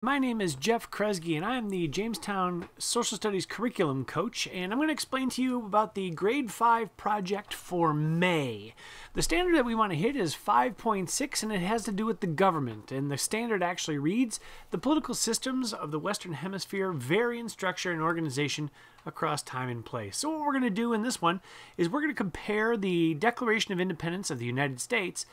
My name is Jeff Kresge, and I'm the Jamestown Social Studies Curriculum Coach, and I'm going to explain to you about the Grade 5 project for May. The standard that we want to hit is 5.6, and it has to do with the government. And the standard actually reads The political systems of the Western Hemisphere vary in structure and organization across time and place. So, what we're going to do in this one is we're going to compare the Declaration of Independence of the United States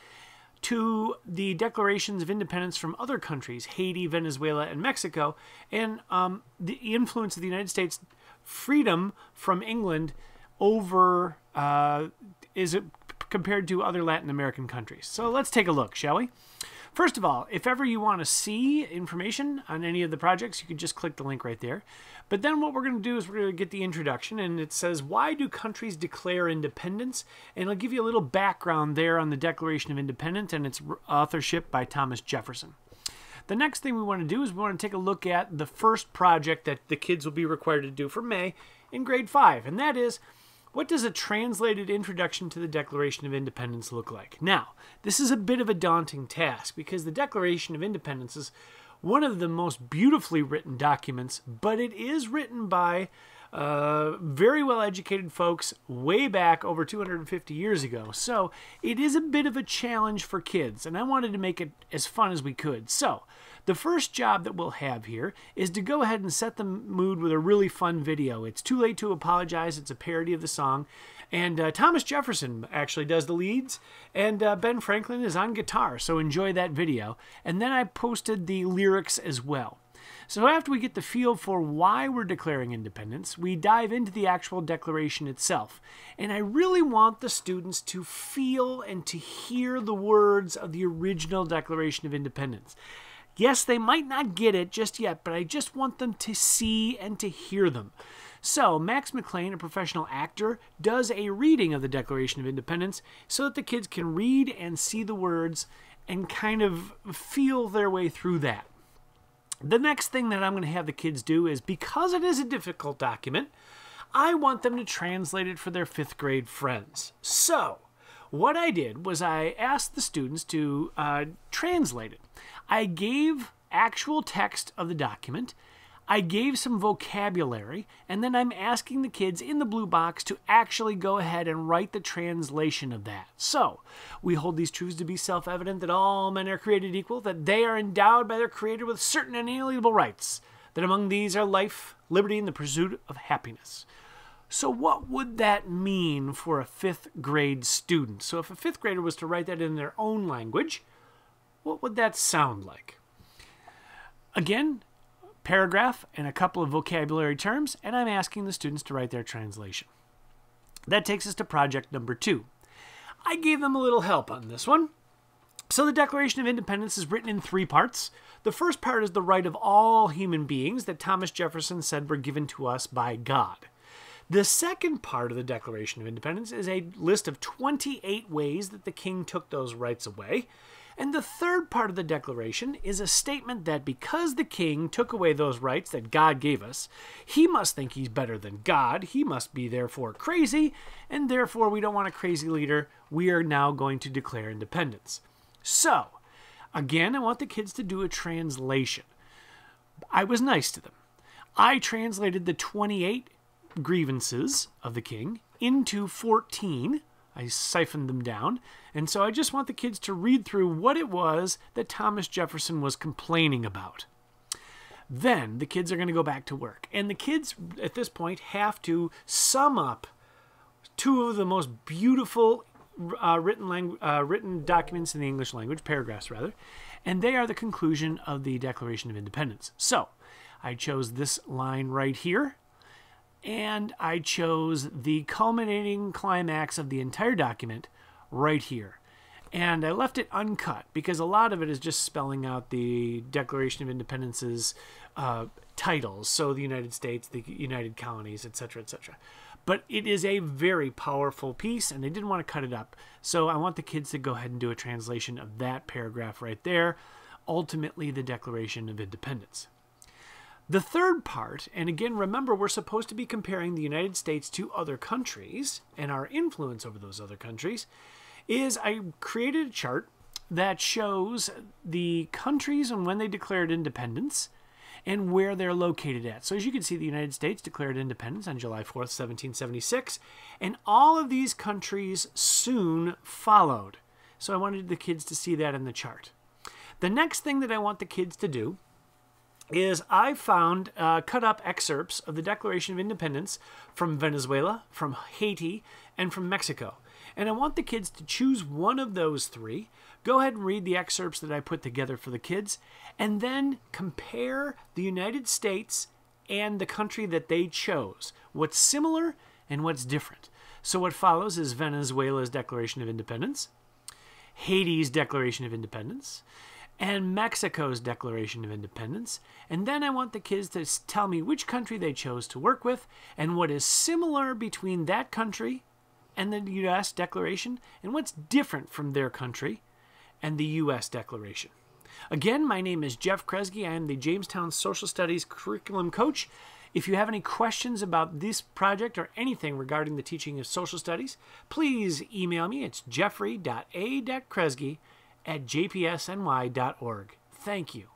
to the declarations of independence from other countries, Haiti, Venezuela, and Mexico, and um, the influence of the United States freedom from England over uh, is it compared to other Latin American countries. So let's take a look, shall we? First of all, if ever you want to see information on any of the projects, you can just click the link right there. But then what we're going to do is we're going to get the introduction, and it says, Why do countries declare independence? And it'll give you a little background there on the Declaration of Independence and its authorship by Thomas Jefferson. The next thing we want to do is we want to take a look at the first project that the kids will be required to do for May in grade 5, and that is what does a translated introduction to the Declaration of Independence look like? Now, this is a bit of a daunting task because the Declaration of Independence is one of the most beautifully written documents, but it is written by uh, very well educated folks way back over 250 years ago. So it is a bit of a challenge for kids, and I wanted to make it as fun as we could. So the first job that we'll have here is to go ahead and set the mood with a really fun video. It's Too Late to Apologize, it's a parody of the song. And uh, Thomas Jefferson actually does the leads, and uh, Ben Franklin is on guitar, so enjoy that video. And then I posted the lyrics as well. So after we get the feel for why we're declaring independence, we dive into the actual declaration itself. And I really want the students to feel and to hear the words of the original Declaration of Independence. Yes, they might not get it just yet, but I just want them to see and to hear them. So, Max McLean, a professional actor, does a reading of the Declaration of Independence so that the kids can read and see the words and kind of feel their way through that. The next thing that I'm going to have the kids do is because it is a difficult document, I want them to translate it for their fifth grade friends. So, what I did was I asked the students to uh, translate it. I gave actual text of the document I gave some vocabulary, and then I'm asking the kids in the blue box to actually go ahead and write the translation of that. So, we hold these truths to be self evident that all men are created equal, that they are endowed by their Creator with certain inalienable rights, that among these are life, liberty, and the pursuit of happiness. So, what would that mean for a fifth grade student? So, if a fifth grader was to write that in their own language, what would that sound like? Again, paragraph and a couple of vocabulary terms, and I'm asking the students to write their translation. That takes us to project number two. I gave them a little help on this one. So, the Declaration of Independence is written in three parts. The first part is the right of all human beings that Thomas Jefferson said were given to us by God. The second part of the Declaration of Independence is a list of 28 ways that the king took those rights away. And the third part of the Declaration is a statement that because the king took away those rights that God gave us, he must think he's better than God. He must be therefore crazy, and therefore we don't want a crazy leader. We are now going to declare independence. So, again, I want the kids to do a translation. I was nice to them. I translated the 28 grievances of the king into 14 I siphoned them down. And so I just want the kids to read through what it was that Thomas Jefferson was complaining about. Then the kids are going to go back to work. And the kids at this point have to sum up two of the most beautiful uh, written, langu- uh, written documents in the English language, paragraphs rather, and they are the conclusion of the Declaration of Independence. So I chose this line right here and I chose the culminating climax of the entire document right here. And I left it uncut because a lot of it is just spelling out the Declaration of Independence's uh, titles, so the United States, the United Colonies, etc., etc. But it is a very powerful piece, and I didn't want to cut it up. So I want the kids to go ahead and do a translation of that paragraph right there, ultimately, the Declaration of Independence. The third part, and again, remember, we're supposed to be comparing the United States to other countries and our influence over those other countries, is I created a chart that shows the countries and when they declared independence and where they're located at. So as you can see, the United States declared independence on July 4th, 1776, and all of these countries soon followed. So I wanted the kids to see that in the chart. The next thing that I want the kids to do is I found uh, cut up excerpts of the Declaration of Independence from Venezuela, from Haiti, and from Mexico. And I want the kids to choose one of those three. Go ahead and read the excerpts that I put together for the kids, and then compare the United States and the country that they chose. What's similar and what's different. So, what follows is Venezuela's Declaration of Independence, Haiti's Declaration of Independence, and Mexico's Declaration of Independence. And then I want the kids to tell me which country they chose to work with and what is similar between that country and the U.S. Declaration and what's different from their country and the U.S. Declaration. Again, my name is Jeff Kresge. I am the Jamestown Social Studies Curriculum Coach. If you have any questions about this project or anything regarding the teaching of social studies, please email me. It's jeffrey.a.kresge at jpsny.org. Thank you.